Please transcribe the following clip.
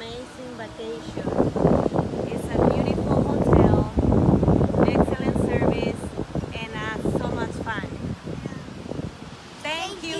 amazing vacation. It's a beautiful hotel, excellent service, and uh, so much fun. Thank, Thank you. you.